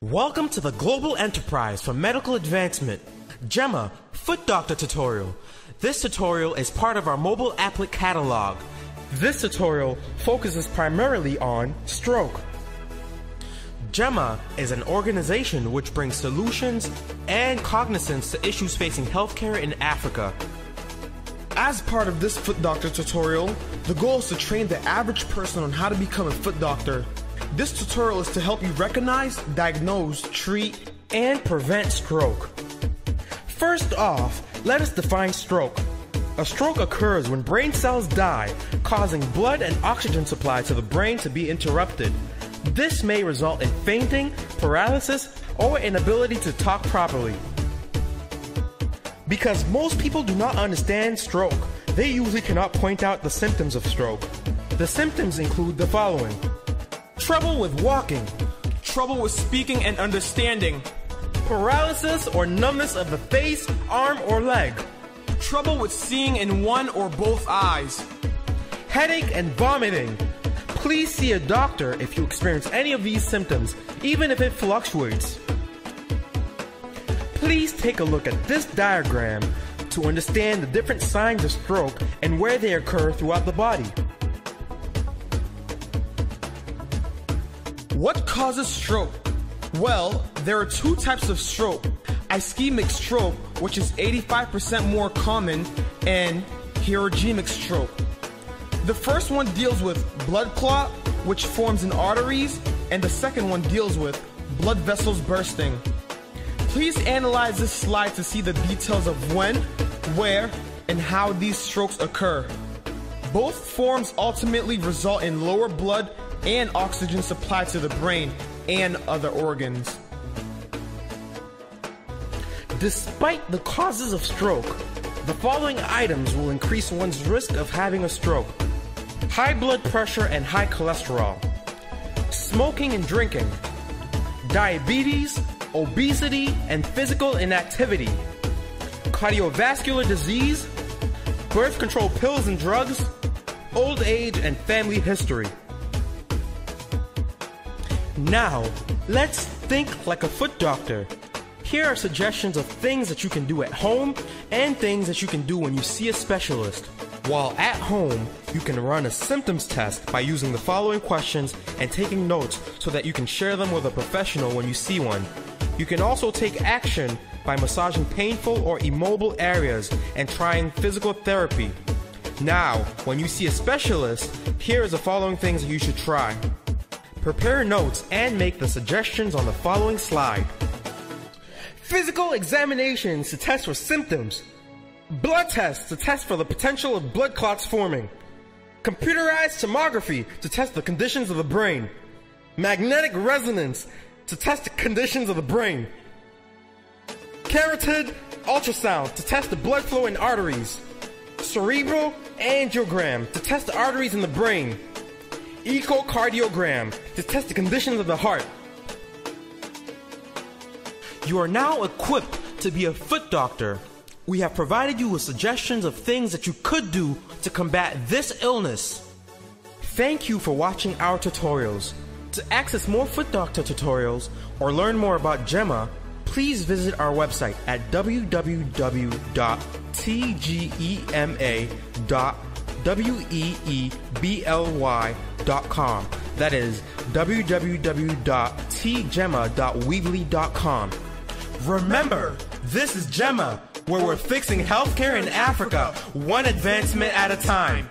Welcome to the global enterprise for medical advancement, GEMA Foot Doctor Tutorial. This tutorial is part of our mobile applet catalog. This tutorial focuses primarily on stroke. GEMA is an organization which brings solutions and cognizance to issues facing healthcare in Africa. As part of this foot doctor tutorial, the goal is to train the average person on how to become a foot doctor. This tutorial is to help you recognize, diagnose, treat, and prevent stroke. First off, let us define stroke. A stroke occurs when brain cells die, causing blood and oxygen supply to the brain to be interrupted. This may result in fainting, paralysis, or inability to talk properly. Because most people do not understand stroke, they usually cannot point out the symptoms of stroke. The symptoms include the following trouble with walking, trouble with speaking and understanding, paralysis or numbness of the face, arm, or leg, trouble with seeing in one or both eyes, headache and vomiting. Please see a doctor if you experience any of these symptoms, even if it fluctuates. Please take a look at this diagram to understand the different signs of stroke and where they occur throughout the body. What causes stroke? Well, there are two types of stroke ischemic stroke, which is 85% more common, and hemorrhagic stroke. The first one deals with blood clot, which forms in arteries, and the second one deals with blood vessels bursting. Please analyze this slide to see the details of when, where, and how these strokes occur. Both forms ultimately result in lower blood and oxygen supply to the brain and other organs. Despite the causes of stroke, the following items will increase one's risk of having a stroke. High blood pressure and high cholesterol, smoking and drinking, diabetes, obesity, and physical inactivity, cardiovascular disease, birth control pills and drugs, old age, and family history. Now, let's think like a foot doctor. Here are suggestions of things that you can do at home and things that you can do when you see a specialist. While at home, you can run a symptoms test by using the following questions and taking notes so that you can share them with a professional when you see one. You can also take action by massaging painful or immobile areas and trying physical therapy. Now, when you see a specialist, here is the following things that you should try. Prepare notes and make the suggestions on the following slide. Physical examinations to test for symptoms. Blood tests to test for the potential of blood clots forming. Computerized tomography to test the conditions of the brain. Magnetic resonance to test the conditions of the brain. Carotid ultrasound to test the blood flow in arteries. Cerebral angiogram to test the arteries in the brain. Echocardiogram to test the conditions of the heart. You are now equipped to be a foot doctor. We have provided you with suggestions of things that you could do to combat this illness. Thank you for watching our tutorials. To access more foot doctor tutorials or learn more about GEMA, please visit our website at www.tgema.weebly.com. That is www.tgema.weebly.com. Remember, this is GEMA, where we're fixing healthcare in Africa, one advancement at a time.